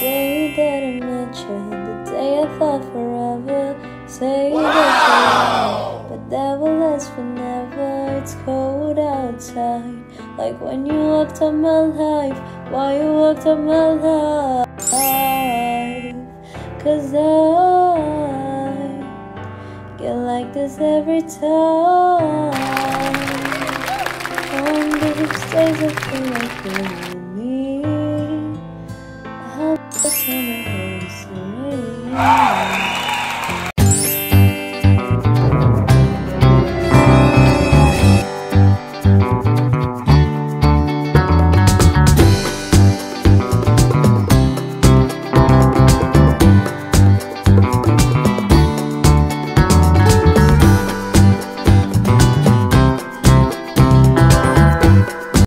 Say that I met you the day I thought forever. Say wow. but that will last forever. It's cold outside, like when you walked on my life. Why you walked on my life? Cause I get like this every time. On these days I feel like you. Ah!